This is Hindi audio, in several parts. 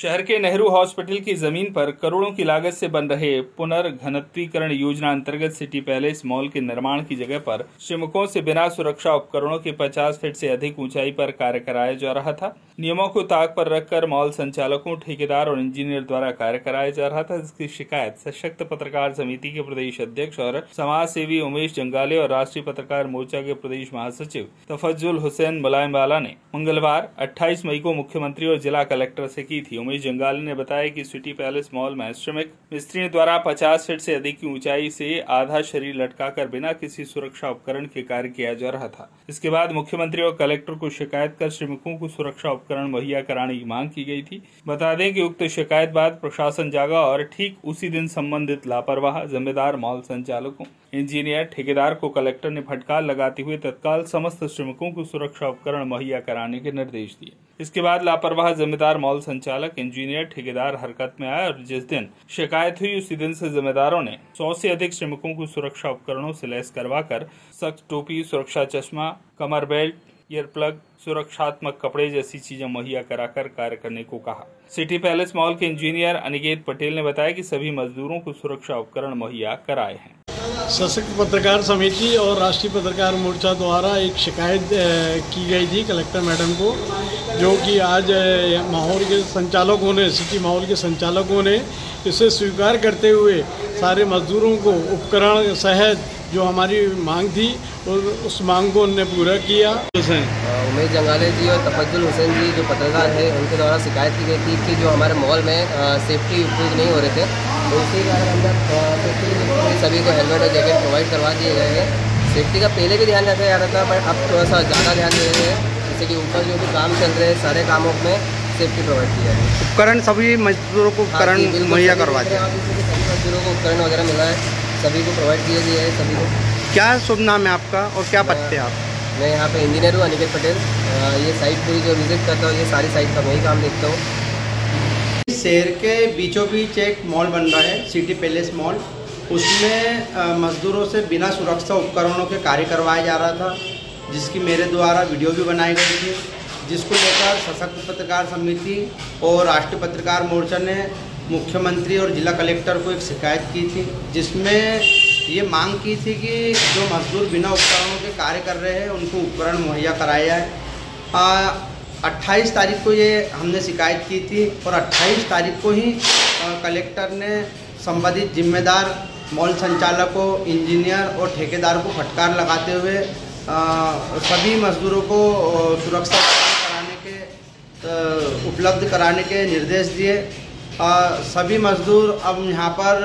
शहर के नेहरू हॉस्पिटल की ज़मीन पर करोड़ों की लागत से बन रहे पुनर्घनत्वीकरण योजना अंतर्गत सिटी पैलेस मॉल के निर्माण की जगह पर श्रमिकों से बिना सुरक्षा उपकरणों के 50 फीट से अधिक ऊंचाई पर कार्य कराया जा रहा था। नियमों को ताक पर रखकर मॉल संचालकों, ठेकेदार और इंजीनियर द्वारा कार्य कराया जा रहा था, जिसकी शिकायत सशक्त पत्रकार समिति के प्रदेश अध्यक्ष और समाज सेवी उमेश जंगाले और राष्ट्रीय पत्रकार मोर्चा के प्रदेश महासचिव तफजुल हुसैन मुलायम वाला ने मंगलवार अट्ठाईस मई को मुख्यमंत्री और जिला कलेक्टर से की थी उमेश जंगाले ने बताया कि सिटी पैलेस मॉल में श्रमिक मिस्त्री द्वारा 50 फीट से अधिक की ऊंचाई से आधा शरीर लटकाकर बिना किसी सुरक्षा उपकरण के कार्य किया जा रहा था। इसके बाद मुख्यमंत्री और कलेक्टर को शिकायत कर श्रमिकों को सुरक्षा उपकरण मुहैया कराने की मांग की गई थी। बता दें कि उक्त शिकायत बाद प्रशासन जागा और ठीक उसी दिन संबंधित लापरवाह जिम्मेदार मॉल संचालकों, इंजीनियर, ठेकेदार को कलेक्टर ने फटकार लगाते हुए तत्काल समस्त श्रमिकों को सुरक्षा उपकरण मुहैया कराने के निर्देश दिए। इसके बाद लापरवाह जिम्मेदार मॉल संचालक, इंजीनियर, ठेकेदार हरकत में आया और जिस दिन शिकायत हुई, उसी दिन से जिम्मेदारों ने सौ से अधिक श्रमिकों को सुरक्षा उपकरणों से लैस करवाकर सख्त टोपी, सुरक्षा चश्मा, कमर बेल्ट ईयर प्लग सुरक्षात्मक कपड़े जैसी चीज़ें मुहैया कराकर कार्य करने को कहा। सिटी पैलेस मॉल के इंजीनियर अनिकेत पटेल ने बताया कि सभी मजदूरों को सुरक्षा उपकरण मुहैया कराए हैं। सशक्त पत्रकार समिति और राष्ट्रीय पत्रकार मोर्चा द्वारा एक शिकायत की गई थी कलेक्टर मैडम को। जो कि आज माहौल के संचालकों ने, सिटी माहौल के संचालकों ने इसे स्वीकार करते हुए सारे मजदूरों को उपकरण सहित जो हमारी मांग थी और उस मांग को उनने पूरा किया। उमेश जंगाले जी और तफजुल हुसैन जी जो पत्रकार हैं, उनके द्वारा शिकायत की गई थी कि जो हमारे मॉल में सेफ्टी यूज़ नहीं हो रहे थे उसी कारण अंदर सभी को हेलमेट और जैकेट प्रोवाइड करवा दिए गए हैं। सेफ्टी का पहले भी ध्यान रखा जा रहा था, पर अब थोड़ा सा ज़्यादा ध्यान दे रहे हैं। जैसे कि ऊपर जो भी काम चल रहे हैं सारे कामों में सेफ्टी प्रोवाइड किया है। उपकरण सभी मजदूरों को हाँ उपकरण मुहैया करवा दिया। सभी मजदूरों को उपकरण वगैरह मिला है सभी को प्रोवाइड किया गया है सभी को। क्या शुभ नाम है आपका और क्या पत्ते आप? मैं यहाँ पे इंजीनियर हूँ अनिकेत पटेल। ये साइट पूरी जो विज़िट करता हूँ ये सारी साइट का वही काम देखता हूँ। शहर के बीचों बीच एक मॉल बन रहा है सिटी पैलेस मॉल उसमें मज़दूरों से बिना सुरक्षा उपकरणों के कार्य करवाया जा रहा था। जिसकी मेरे द्वारा वीडियो भी बनाई गई थी जिसको लेकर सशक्त पत्रकार समिति और राष्ट्रीय पत्रकार मोर्चा ने मुख्यमंत्री और जिला कलेक्टर को एक शिकायत की थी जिसमें ये मांग की थी कि जो मजदूर बिना उपकरणों के कार्य कर रहे हैं उनको उपकरण मुहैया कराया जाए। अट्ठाईस तारीख को ये हमने शिकायत की थी और अट्ठाईस तारीख को ही आ, कलेक्टर ने संबंधित जिम्मेदार मॉल संचालकों इंजीनियर और ठेकेदार को फटकार लगाते हुए सभी मजदूरों को सुरक्षा कराने के उपलब्ध कराने के निर्देश दिए। सभी मजदूर अब यहाँ पर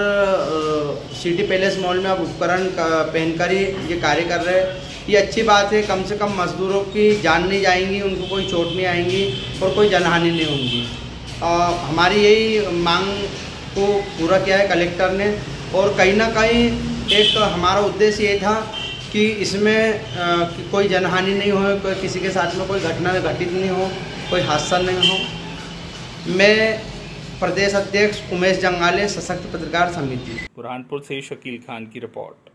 सिटी पैलेस मॉल में अब उपकरण पहनकर ही ये कार्य कर रहे हैं। ये अच्छी बात है, कम से कम मजदूरों की जान नहीं जाएँगी, उनको कोई चोट नहीं आएँगी और कोई जनहानि नहीं होगी। हमारी यही मांग को पूरा किया है कलेक्टर ने और कहीं ना कहीं एक हमारा उद्देश्य ये था कि इसमें आ, कि कोई जनहानि नहीं हो कोई किसी के साथ में कोई घटना घटित नहीं हो कोई हादसा नहीं हो। मैं प्रदेश अध्यक्ष उमेश जंगाले सशक्त पत्रकार समिति। बुरहानपुर से शकील खान की रिपोर्ट।